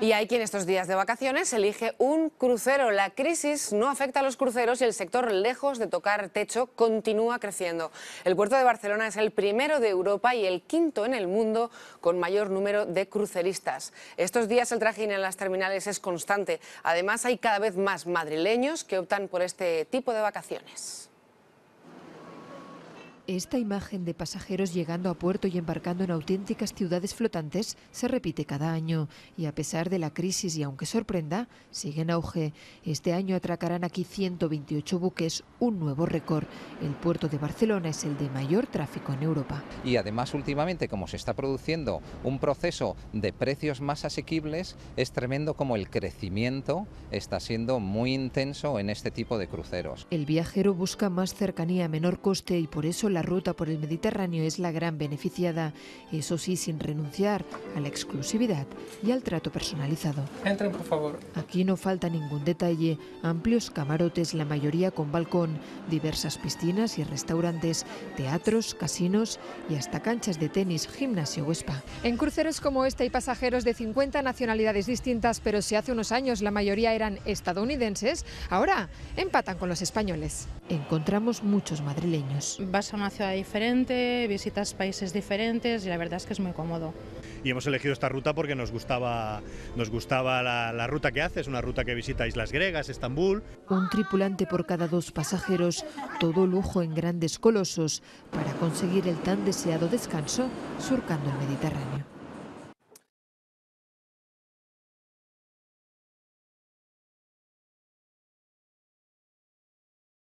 Y hay quien estos días de vacaciones elige un crucero. La crisis no afecta a los cruceros y el sector, lejos de tocar techo, continúa creciendo. El puerto de Barcelona es el primero de Europa y el quinto en el mundo con mayor número de cruceristas. Estos días el trajín en las terminales es constante. Además, hay cada vez más madrileños que optan por este tipo de vacaciones. Esta imagen de pasajeros llegando a puerto y embarcando en auténticas ciudades flotantes se repite cada año y a pesar de la crisis y aunque sorprenda, sigue en auge. Este año atracarán aquí 128 buques, un nuevo récord. El puerto de Barcelona es el de mayor tráfico en Europa. Y además últimamente como se está produciendo un proceso de precios más asequibles, es tremendo como el crecimiento está siendo muy intenso en este tipo de cruceros. El viajero busca más cercanía, menor coste y por eso la la ruta por el Mediterráneo es la gran beneficiada, eso sí, sin renunciar a la exclusividad y al trato personalizado. Entren, por favor. Aquí no falta ningún detalle, amplios camarotes, la mayoría con balcón, diversas piscinas y restaurantes, teatros, casinos y hasta canchas de tenis, gimnasio o spa. En cruceros como este hay pasajeros de 50 nacionalidades distintas, pero si hace unos años la mayoría eran estadounidenses, ahora empatan con los españoles. Encontramos muchos madrileños. Vas a una ciudad diferente, visitas países diferentes y la verdad es que es muy cómodo. Y hemos elegido esta ruta porque nos gustaba, nos gustaba la, la ruta que hace, es una ruta que visita Islas Griegas, Estambul. Un tripulante por cada dos pasajeros, todo lujo en grandes colosos para conseguir el tan deseado descanso surcando el Mediterráneo.